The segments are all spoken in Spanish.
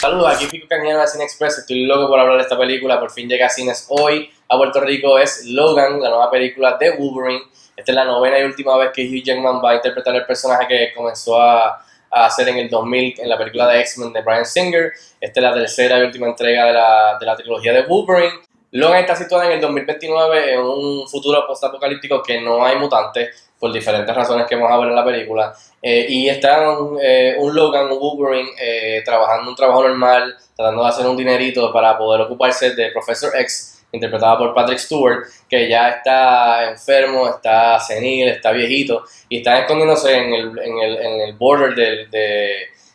Saludos, aquí Pico Cañano de Cine Express. Estoy loco por hablar de esta película. Por fin llega a cines hoy a Puerto Rico. Es Logan, la nueva película de Wolverine. Esta es la novena y última vez que Hugh Jackman va a interpretar el personaje que comenzó a, a hacer en el 2000 en la película de X-Men de Brian Singer. Esta es la tercera y última entrega de la, de la trilogía de Wolverine. Logan está situada en el 2029 en un futuro post-apocalíptico que no hay mutantes por diferentes razones que vamos a ver en la película. Eh, y está un, eh, un, Logan, un Wolverine, eh, trabajando un trabajo normal, tratando de hacer un dinerito para poder ocuparse de Professor X, interpretada por Patrick Stewart, que ya está enfermo, está senil, está viejito, y está escondiéndose en el, en el, en el border de, de,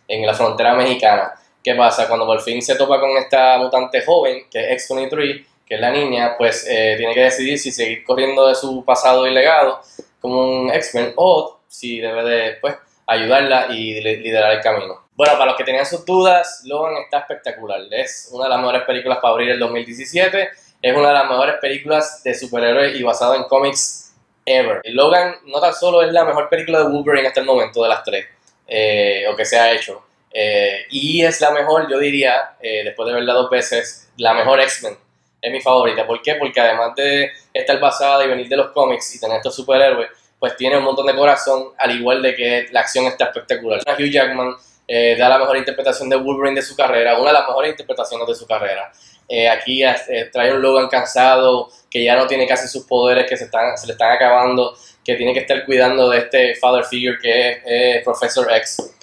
en la frontera mexicana. ¿Qué pasa? Cuando por fin se topa con esta mutante joven, que es X-23, que la niña, pues eh, tiene que decidir si seguir corriendo de su pasado y legado como un X-Men o si debe de pues, ayudarla y liderar el camino. Bueno, para los que tenían sus dudas, Logan está espectacular. Es una de las mejores películas para abrir el 2017. Es una de las mejores películas de superhéroes y basado en cómics ever. Logan no tan solo es la mejor película de Wolverine hasta el momento de las tres, eh, o que se ha hecho. Eh, y es la mejor, yo diría, eh, después de verla dos veces, la mejor X-Men es mi favorita. ¿Por qué? Porque además de estar basada y venir de los cómics y tener estos superhéroes, pues tiene un montón de corazón, al igual de que la acción está espectacular. Hugh Jackman eh, da la mejor interpretación de Wolverine de su carrera, una de las mejores interpretaciones de su carrera. Eh, aquí eh, trae un Logan cansado, que ya no tiene casi sus poderes, que se, están, se le están acabando, que tiene que estar cuidando de este father figure que es Professor X.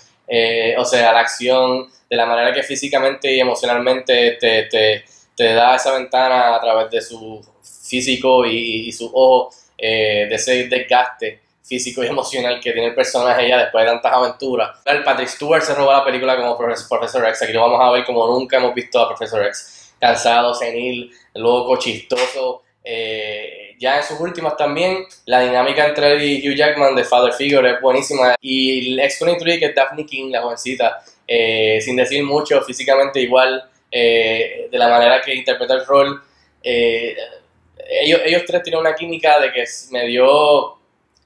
o sea, la acción, de la manera que físicamente y emocionalmente te, te te da esa ventana a través de su físico y, su ojo, eh, de ese desgaste físico y emocional que tiene el personaje ya después de tantas aventuras. El Patrick Stewart se roba la película como Professor X, aquí lo vamos a ver como nunca hemos visto a Professor X. Cansado, senil, loco, chistoso. Eh, ya en sus últimas también, la dinámica entre él y Hugh Jackman de Father Figure es buenísima. Y el X-23, que es Daphne King, la jovencita, eh, sin decir mucho, físicamente igual, eh, de la manera que interpreta el rol. Eh, ellos, ellos tres tienen una química de que me dio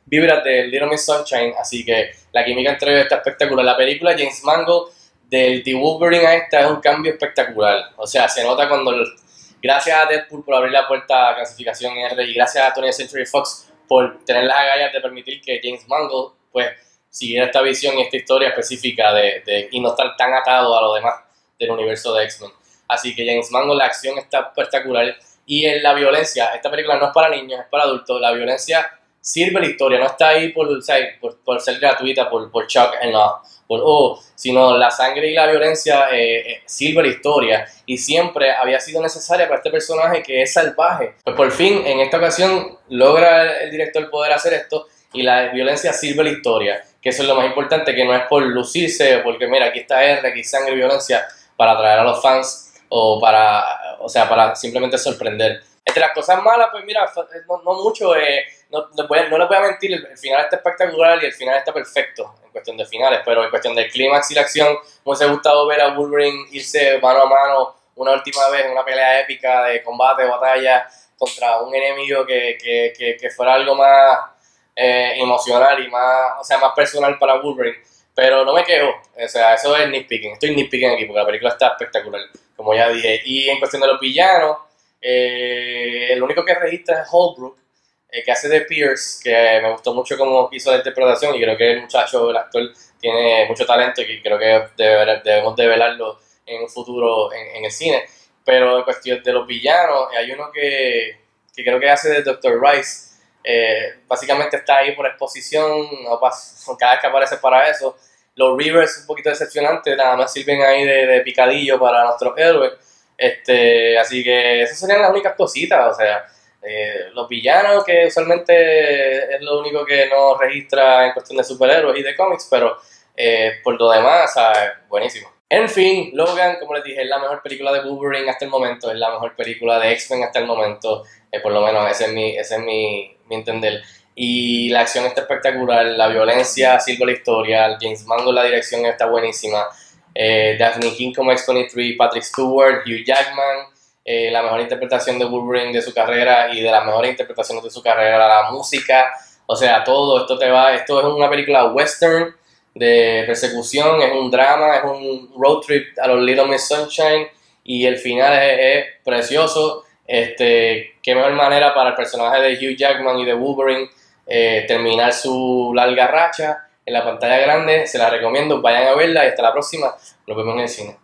vibras de Little Miss Sunshine, así que la química entre ellos está espectacular. La película James Mangold del The Wolverine a esta es un cambio espectacular. O sea, se nota cuando, gracias a Deadpool por abrir la puerta a clasificación R y gracias a Tony Century Fox por tener las agallas de permitir que James Mangold pues siguiera esta visión y esta historia específica de, y no estar tan atado a lo demás del universo de X-Men. Así que James Mangold, la acción está espectacular. Y en la violencia, esta película no es para niños, es para adultos. La violencia sirve la historia, no está ahí por, por, por ser gratuita, por, por shock la, por oh, sino la sangre y la violencia eh, eh, sirve la historia y siempre había sido necesaria para este personaje que es salvaje. Pues por fin, en esta ocasión, logra el, director poder hacer esto y la violencia sirve la historia, que eso es lo más importante, que no es por lucirse, porque mira, aquí está R, aquí sangre y violencia, para atraer a los fans o para, o sea, para simplemente sorprender. Entre las cosas malas, pues mira, no, no mucho, eh, no, no, no, les voy a mentir, el, final está espectacular y el final está perfecto en cuestión de finales, pero en cuestión del clímax y la acción, me hubiese gustado ver a Wolverine irse mano a mano una última vez en una pelea épica de combate, batalla contra un enemigo que, que, que, que fuera algo más eh, emocional y más, o sea, más personal para Wolverine. Pero no me quejo, o sea, eso es nitpicking, estoy nitpicking aquí porque la película está espectacular como ya dije. Y en cuestión de los villanos, eh, el único que registra es Holbrook, eh, que hace de Pierce, que me gustó mucho cómo hizo la interpretación y creo que el muchacho, el actor, tiene mucho talento y creo que debemos develarlo en un futuro en, el cine. Pero en cuestión de los villanos, hay uno que, que creo que hace de Dr. Rice. Eh, básicamente está ahí por exposición, no cada vez que aparece para eso los Rivers un poquito decepcionantes, nada más sirven ahí de, picadillo para nuestros héroes. Este, así que esas serían las únicas cositas, o sea, eh, los villanos que usualmente es lo único que no registra en cuestión de superhéroes y de cómics, pero eh, por lo demás, buenísimo. En fin, Logan, como les dije, es la mejor película de Wolverine hasta el momento, es la mejor película de X-Men hasta el momento, eh, por lo menos ese es mi, ese es mi, mi entender y la acción está espectacular, la violencia sirve la historia, James Mangold la dirección está buenísima, eh, Daphne King como X-23, Patrick Stewart, Hugh Jackman, eh, la mejor interpretación de Wolverine de su carrera y de las mejores interpretaciones de su carrera, la música, o sea, todo esto te va, esto es una película western de persecución, es un drama, es un road trip a los Little Miss Sunshine y el final es, precioso. Este, qué mejor manera para el personaje de Hugh Jackman y de Wolverine eh, terminar su larga racha en la pantalla grande. Se la recomiendo, vayan a verla y hasta la próxima. Nos vemos en el cine.